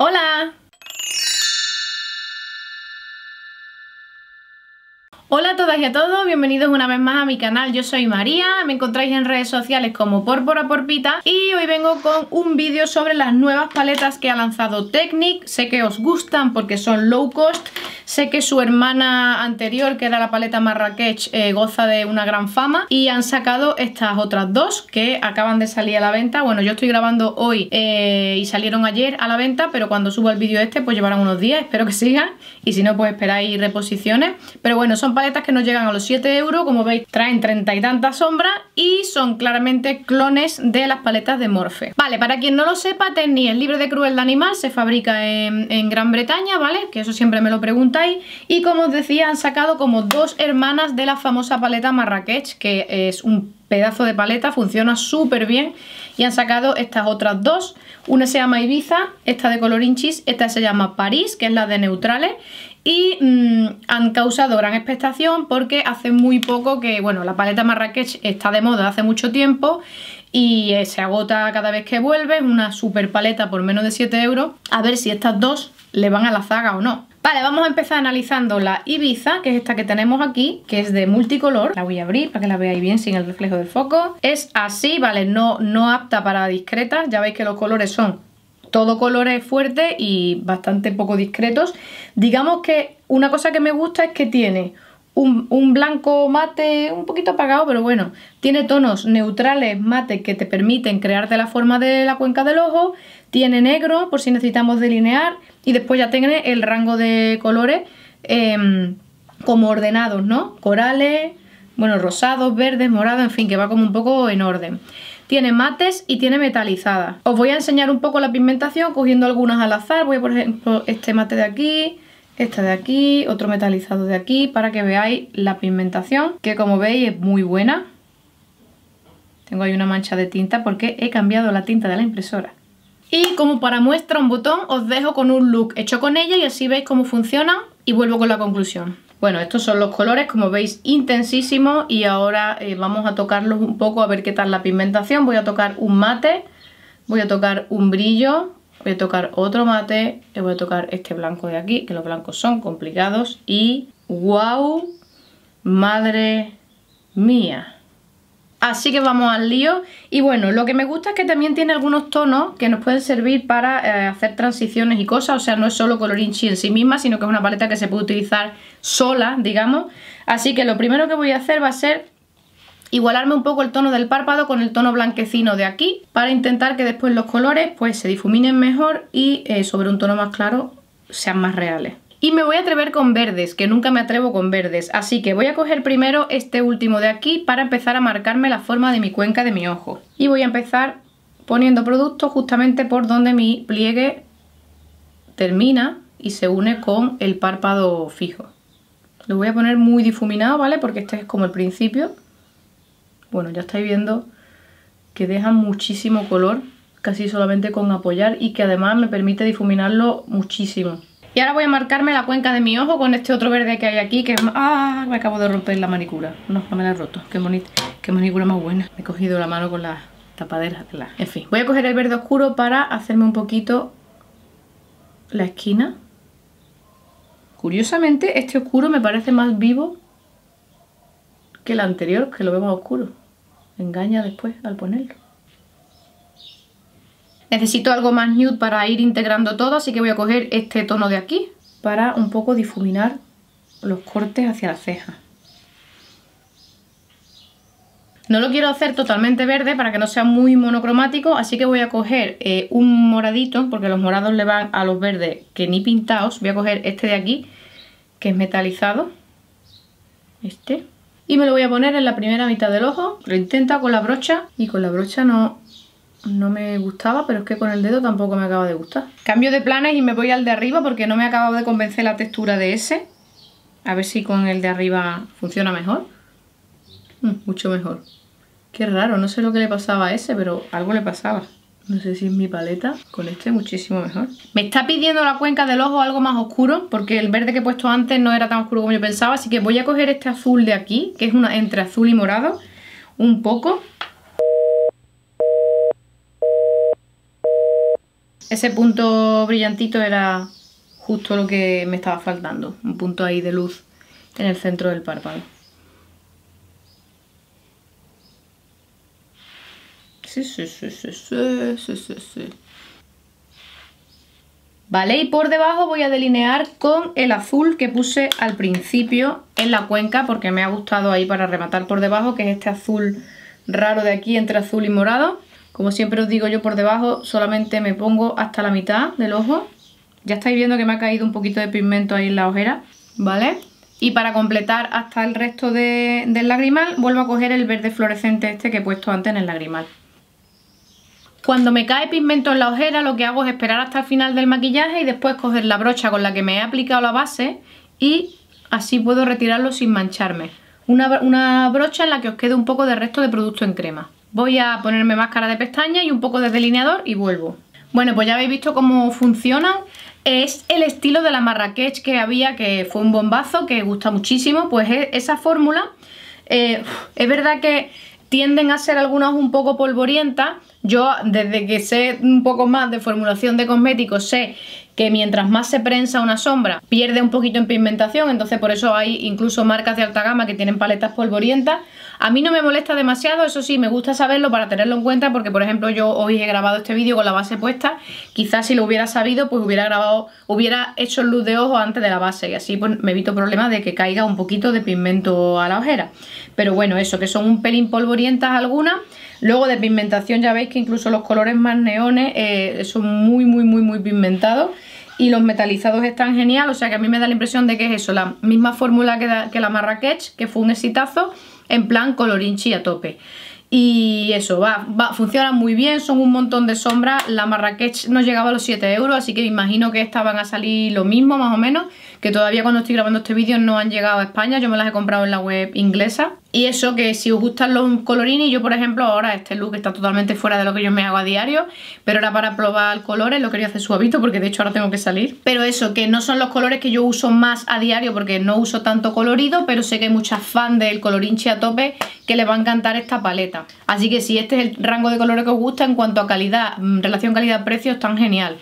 Hola. Hola a todas y a todos, bienvenidos una vez más a mi canal, yo soy María, me encontráis en redes sociales como Porpora Porpita y hoy vengo con un vídeo sobre las nuevas paletas que ha lanzado Technic, sé que os gustan porque son low cost, sé que su hermana anterior que era la paleta Marrakech eh, goza de una gran fama y han sacado estas otras dos que acaban de salir a la venta, bueno yo estoy grabando hoy eh, y salieron ayer a la venta pero cuando suba el vídeo este pues llevarán unos días, espero que sigan y si no pues esperáis reposiciones, pero bueno son paletas que no llegan a los 7 euros, como veis traen treinta y tantas sombras y son claramente clones de las paletas de Morphe. Vale, para quien no lo sepa, Tenny es libre de crueldad animal, se fabrica en, Gran Bretaña, ¿vale? Que eso siempre me lo preguntáis. Y como os decía, han sacado como dos hermanas de la famosa paleta Marrakech, que es un pedazo de paleta, funciona súper bien y han sacado estas otras dos, una se llama Ibiza, esta de color inchis, esta se llama París, que es la de neutrales y mm, han causado gran expectación porque hace muy poco que, bueno, la paleta Marrakech está de moda hace mucho tiempo y eh, se agota cada vez que vuelve, es una super paleta por menos de 7 euros, a ver si estas dos le van a la zaga o no. Vale, vamos a empezar analizando la Ibiza, que es esta que tenemos aquí, que es de multicolor. La voy a abrir para que la veáis bien sin el reflejo del foco. Es así, vale, no, no apta para discretas. Ya veis que los colores son todo colores fuertes y bastante poco discretos. Digamos que una cosa que me gusta es que tiene un, blanco mate un poquito apagado, pero bueno, tiene tonos neutrales mate que te permiten crearte la forma de la cuenca del ojo, tiene negro por si necesitamos delinear y después ya tiene el rango de colores em, como ordenados, ¿no? Corales, bueno, rosados, verdes, morados, en fin, que va como un poco en orden. Tiene mates y tiene metalizadas. Os voy a enseñar un poco la pigmentación cogiendo algunas al azar. Voy a, por ejemplo, este mate de aquí, este de aquí, otro metalizado de aquí, para que veáis la pigmentación, que como veis es muy buena. Tengo ahí una mancha de tinta porque he cambiado la tinta de la impresora. Y como para muestra un botón os dejo con un look hecho con ella y así veis cómo funciona y vuelvo con la conclusión. Bueno, estos son los colores, como veis, intensísimos y ahora eh, vamos a tocarlos un poco a ver qué tal la pigmentación. Voy a tocar un mate, voy a tocar un brillo, voy a tocar otro mate y voy a tocar este blanco de aquí, que los blancos son complicados y ¡wow! ¡Madre mía! Así que vamos al lío. Y bueno, lo que me gusta es que también tiene algunos tonos que nos pueden servir para eh, hacer transiciones y cosas. O sea, no es solo colorinchi en sí misma, sino que es una paleta que se puede utilizar sola, digamos. Así que lo primero que voy a hacer va a ser igualarme un poco el tono del párpado con el tono blanquecino de aquí para intentar que después los colores pues se difuminen mejor y eh, sobre un tono más claro sean más reales. Y me voy a atrever con verdes, que nunca me atrevo con verdes. Así que voy a coger primero este último de aquí para empezar a marcarme la forma de mi cuenca de mi ojo. Y voy a empezar poniendo producto justamente por donde mi pliegue termina y se une con el párpado fijo. Lo voy a poner muy difuminado, ¿vale? Porque este es como el principio. Bueno, ya estáis viendo que deja muchísimo color, casi solamente con apoyar y que además me permite difuminarlo muchísimo. Y ahora voy a marcarme la cuenca de mi ojo con este otro verde que hay aquí, que ¡Ah! Me acabo de romper la manicura. No, no me la he roto. Qué bonita. Qué manicura más buena. He cogido la mano con las tapaderas de la... En fin, voy a coger el verde oscuro para hacerme un poquito la esquina. Curiosamente, este oscuro me parece más vivo que el anterior, que lo vemos oscuro. engaña después al ponerlo. Necesito algo más nude para ir integrando todo, así que voy a coger este tono de aquí para un poco difuminar los cortes hacia la ceja. No lo quiero hacer totalmente verde para que no sea muy monocromático, así que voy a coger eh, un moradito, porque los morados le van a los verdes que ni pintados. Voy a coger este de aquí, que es metalizado. Este. Y me lo voy a poner en la primera mitad del ojo. Lo intenta con la brocha y con la brocha no, no me gustaba, pero es que con el dedo tampoco me acaba de gustar. Cambio de planes y me voy al de arriba porque no me acaba de convencer la textura de ese. A ver si con el de arriba funciona mejor. Mm, mucho mejor. Qué raro, no sé lo que le pasaba a ese, pero algo le pasaba. No sé si es mi paleta, con este muchísimo mejor. Me está pidiendo la cuenca del ojo algo más oscuro, porque el verde que he puesto antes no era tan oscuro como yo pensaba, así que voy a coger este azul de aquí, que es una entre azul y morado, un poco, ese punto brillantito era justo lo que me estaba faltando. Un punto ahí de luz en el centro del párpado. Sí, sí, sí, sí, sí, sí, sí, sí. Vale, y por debajo voy a delinear con el azul que puse al principio en la cuenca porque me ha gustado ahí para rematar por debajo, que es este azul raro de aquí entre azul y morado. Como siempre os digo yo por debajo solamente me pongo hasta la mitad del ojo. Ya estáis viendo que me ha caído un poquito de pigmento ahí en la ojera, ¿vale? Y para completar hasta el resto del lagrimal vuelvo a coger el verde fluorescente este que he puesto antes en el lagrimal. Cuando me cae pigmento en la ojera lo que hago es esperar hasta el final del maquillaje y después coger la brocha con la que me he aplicado la base y así puedo retirarlo sin mancharme. Una, una brocha en la que os quede un poco de resto de producto en crema. Voy a ponerme máscara de pestaña y un poco de delineador y vuelvo. Bueno, pues ya habéis visto cómo funcionan. Es el estilo de la Marrakech que había, que fue un bombazo, que gusta muchísimo. Pues esa fórmula, eh, es verdad que tienden a ser algunas un poco polvorientas. Yo, desde que sé un poco más de formulación de cosméticos, sé que mientras más se prensa una sombra, pierde un poquito en pigmentación, entonces por eso hay incluso marcas de alta gama que tienen paletas polvorientas. A mí no me molesta demasiado, eso sí, me gusta saberlo para tenerlo en cuenta porque, por ejemplo, yo hoy he grabado este vídeo con la base puesta, quizás si lo hubiera sabido, pues hubiera grabado, hubiera hecho luz de ojo antes de la base y así pues me evito problemas de que caiga un poquito de pigmento a la ojera. Pero bueno, eso, que son un pelín polvorientas algunas. Luego de pigmentación ya veis que incluso los colores más neones eh, son muy, muy, muy, muy pigmentados y los metalizados están genial, o sea que a mí me da la impresión de que es eso, la misma fórmula que, la Marrakech, que fue un exitazo, en plan colorinchi a tope. Y eso, va, va, funciona muy bien, son un montón de sombras. La Marrakech no llegaba a los 7 euros, así que imagino que estas van a salir lo mismo más o menos. Que todavía cuando estoy grabando este vídeo no han llegado a España, yo me las he comprado en la web inglesa. Y eso, que si os gustan los colorini, yo por ejemplo ahora este look está totalmente fuera de lo que yo me hago a diario, pero era para probar colores, lo quería hacer suavito porque de hecho ahora tengo que salir. Pero eso, que no son los colores que yo uso más a diario porque no uso tanto colorido, pero sé que hay muchas fans del colorinchi a tope que les va a encantar esta paleta. Así que si este es el rango de colores que os gusta en cuanto a calidad, mm, relación calidad-precio, tan genial.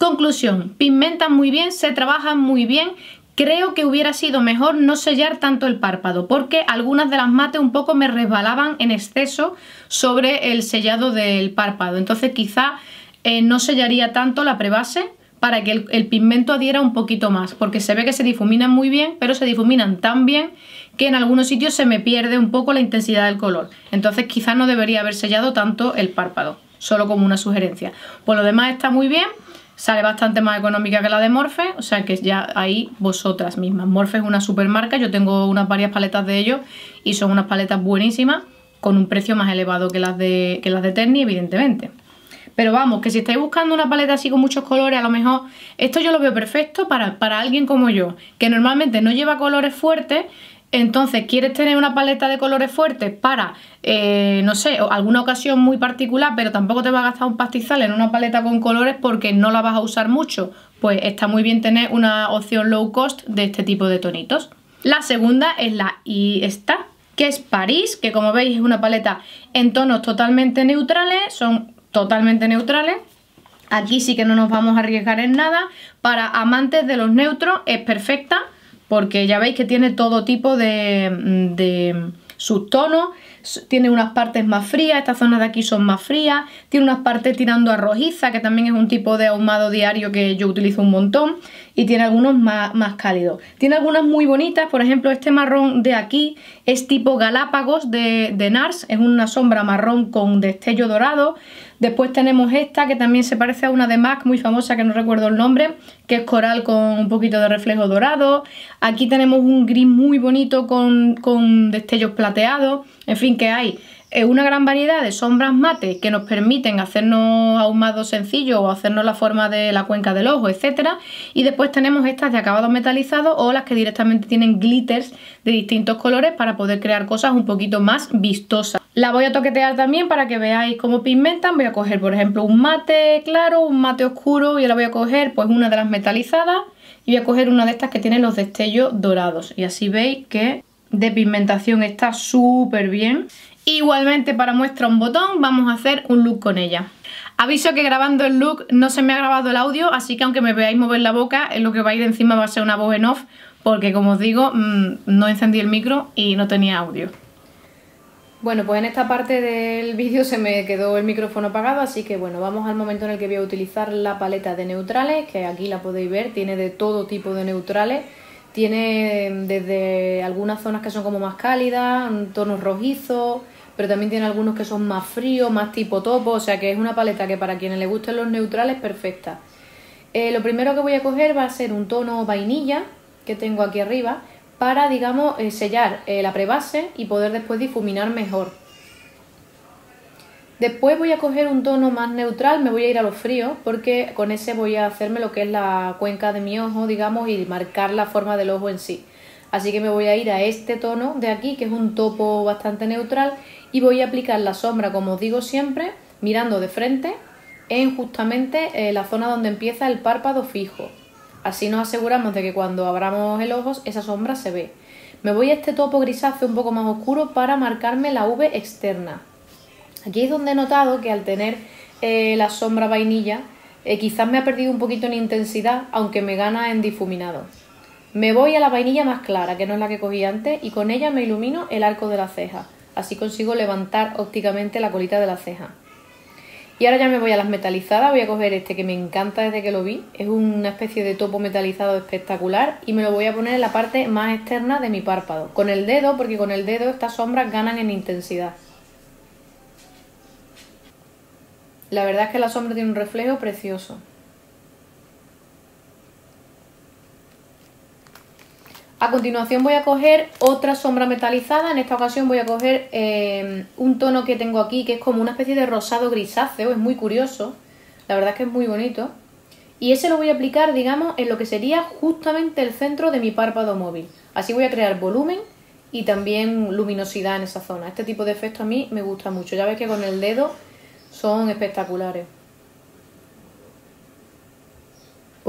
Conclusión, pigmentan muy bien, se trabajan muy bien, Creo que hubiera sido mejor no sellar tanto el párpado porque algunas de las mates un poco me resbalaban en exceso sobre el sellado del párpado. Entonces quizá eh, no sellaría tanto la prebase para que el, pigmento adhiera un poquito más porque se ve que se difuminan muy bien pero se difuminan tan bien que en algunos sitios se me pierde un poco la intensidad del color. Entonces quizá no debería haber sellado tanto el párpado, solo como una sugerencia. Por lo demás está muy bien sale bastante más económica que la de Morphe, o sea que ya ahí vosotras mismas. Morphe es una super marca, yo tengo unas varias paletas de ellos y son unas paletas buenísimas con un precio más elevado que las de, que las de Terni, evidentemente. Pero vamos, que si estáis buscando una paleta así con muchos colores, a lo mejor esto yo lo veo perfecto para, para alguien como yo, que normalmente no lleva colores fuertes entonces, ¿quieres tener una paleta de colores fuertes para, eh, no sé, alguna ocasión muy particular, pero tampoco te va a gastar un pastizal en una paleta con colores porque no la vas a usar mucho? Pues está muy bien tener una opción low cost de este tipo de tonitos. La segunda es la y esta, que es París, que como veis es una paleta en tonos totalmente neutrales, son totalmente neutrales. Aquí sí que no nos vamos a arriesgar en nada. Para amantes de los neutros es perfecta porque ya veis que tiene todo tipo de, de subtonos, tiene unas partes más frías, estas zonas de aquí son más frías, tiene unas partes tirando a rojiza, que también es un tipo de ahumado diario que yo utilizo un montón, y tiene algunos más, más cálidos. Tiene algunas muy bonitas, por ejemplo este marrón de aquí es tipo Galápagos de, de NARS, es una sombra marrón con destello dorado, Después tenemos esta que también se parece a una de MAC muy famosa que no recuerdo el nombre, que es coral con un poquito de reflejo dorado. Aquí tenemos un gris muy bonito con, con destellos plateados. En fin, que hay una gran variedad de sombras mate que nos permiten hacernos ahumados sencillos o hacernos la forma de la cuenca del ojo, etcétera. Y después tenemos estas de acabado metalizado o las que directamente tienen glitters de distintos colores para poder crear cosas un poquito más vistosas. La voy a toquetear también para que veáis cómo pigmentan. Voy a coger, por ejemplo, un mate claro, un mate oscuro y ahora voy a coger pues una de las metalizadas y voy a coger una de estas que tiene los destellos dorados. Y así veis que de pigmentación está súper bien. Igualmente para muestra un botón vamos a hacer un look con ella. Aviso que grabando el look no se me ha grabado el audio, así que aunque me veáis mover la boca, lo que va a ir encima va a ser una voz en off, porque como os digo, mm, no encendí el micro y no tenía audio. Bueno, pues en esta parte del vídeo se me quedó el micrófono apagado, así que bueno, vamos al momento en el que voy a utilizar la paleta de neutrales, que aquí la podéis ver, tiene de todo tipo de neutrales, tiene desde algunas zonas que son como más cálidas, tonos rojizos, pero también tiene algunos que son más fríos, más tipo topo, o sea que es una paleta que para quienes les gusten los neutrales, perfecta. Eh, lo primero que voy a coger va a ser un tono vainilla, que tengo aquí arriba, para, digamos, eh, sellar eh, la prebase y poder después difuminar mejor. Después voy a coger un tono más neutral, me voy a ir a los fríos, porque con ese voy a hacerme lo que es la cuenca de mi ojo, digamos, y marcar la forma del ojo en sí. Así que me voy a ir a este tono de aquí, que es un topo bastante neutral, y voy a aplicar la sombra, como os digo siempre, mirando de frente en justamente eh, la zona donde empieza el párpado fijo. Así nos aseguramos de que cuando abramos el ojo esa sombra se ve. Me voy a este topo grisáceo un poco más oscuro para marcarme la V externa. Aquí es donde he notado que al tener eh, la sombra vainilla eh, quizás me ha perdido un poquito en intensidad, aunque me gana en difuminado. Me voy a la vainilla más clara, que no es la que cogí antes, y con ella me ilumino el arco de la ceja. Así consigo levantar ópticamente la colita de la ceja. Y ahora ya me voy a las metalizadas, voy a coger este que me encanta desde que lo vi, es una especie de topo metalizado espectacular y me lo voy a poner en la parte más externa de mi párpado, con el dedo, porque con el dedo estas sombras ganan en intensidad. La verdad es que la sombra tiene un reflejo precioso. A continuación voy a coger otra sombra metalizada, en esta ocasión voy a coger eh, un tono que tengo aquí que es como una especie de rosado grisáceo, es muy curioso, la verdad es que es muy bonito. Y ese lo voy a aplicar, digamos, en lo que sería justamente el centro de mi párpado móvil. Así voy a crear volumen y también luminosidad en esa zona. Este tipo de efecto a mí me gusta mucho, ya ves que con el dedo son espectaculares.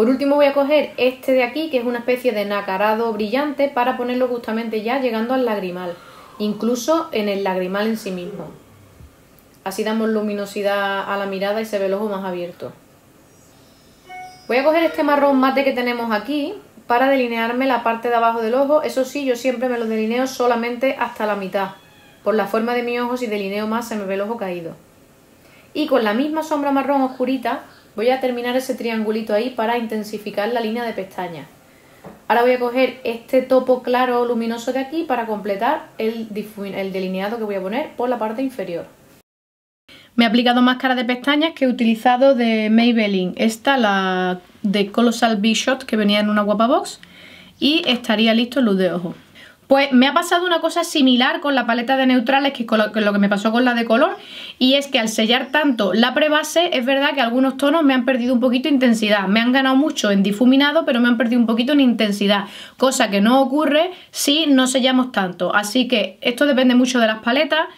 Por último voy a coger este de aquí, que es una especie de nacarado brillante, para ponerlo justamente ya llegando al lagrimal, incluso en el lagrimal en sí mismo. Así damos luminosidad a la mirada y se ve el ojo más abierto. Voy a coger este marrón mate que tenemos aquí para delinearme la parte de abajo del ojo. Eso sí, yo siempre me lo delineo solamente hasta la mitad. Por la forma de mi ojo, si delineo más se me ve el ojo caído. Y con la misma sombra marrón oscurita Voy a terminar ese triangulito ahí para intensificar la línea de pestañas. Ahora voy a coger este topo claro luminoso de aquí para completar el, el delineado que voy a poner por la parte inferior. Me he aplicado máscara de pestañas que he utilizado de Maybelline. Esta, la de Colossal Big Shot, que venía en una guapa box. Y estaría listo el luz de ojo. Pues me ha pasado una cosa similar con la paleta de neutrales que, lo, que me pasó con la de color y es que al sellar tanto la prebase es verdad que algunos tonos me han perdido un poquito de intensidad, me han ganado mucho en difuminado pero me han perdido un poquito en intensidad, cosa que no ocurre si no sellamos tanto, así que esto depende mucho de las paletas,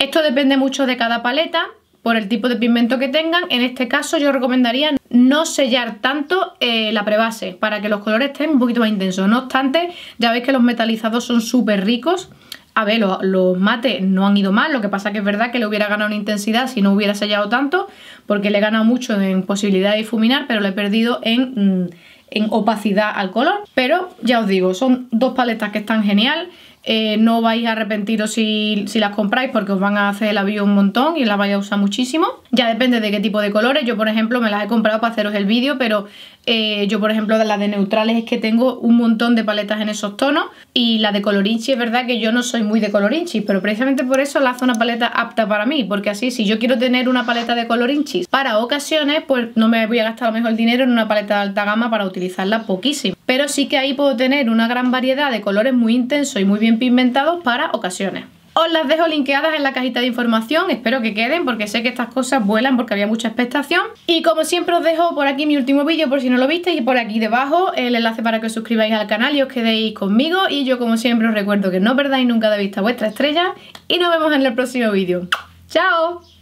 esto depende mucho de cada paleta por el tipo de pigmento que tengan. En este caso yo recomendaría no sellar tanto eh, la prebase para que los colores estén un poquito más intensos. No obstante, ya veis que los metalizados son súper ricos. A ver, los, mates no han ido mal, lo que pasa que es verdad que le hubiera ganado en intensidad si no hubiera sellado tanto, porque le he ganado mucho en posibilidad de difuminar, pero le he perdido en, mm, en opacidad al color. Pero ya os digo, son dos paletas que están genial. Eh, no vais a arrepentiros si, las compráis porque os van a hacer el avión un montón y las vais a usar muchísimo. Ya depende de qué tipo de colores. Yo, por ejemplo, me las he comprado para haceros el vídeo, pero eh, yo, por ejemplo, de las de neutrales es que tengo un montón de paletas en esos tonos. Y la de colorinchi es verdad que yo no soy muy de colorinchi, pero precisamente por eso la una paleta apta para mí. Porque así, si yo quiero tener una paleta de colorinchis para ocasiones, pues no me voy a gastar lo mejor el dinero en una paleta de alta gama para utilizarla poquísimo. Pero sí que ahí puedo tener una gran variedad de colores muy intensos y muy bien pigmentados para ocasiones. Os las dejo linkeadas en la cajita de información, espero que queden porque sé que estas cosas vuelan porque había mucha expectación. Y como siempre os dejo por aquí mi último vídeo por si no lo visteis y por aquí debajo el enlace para que os suscribáis al canal y os quedéis conmigo. Y yo como siempre os recuerdo que no perdáis nunca de vista vuestra estrella y nos vemos en el próximo vídeo. ¡Chao!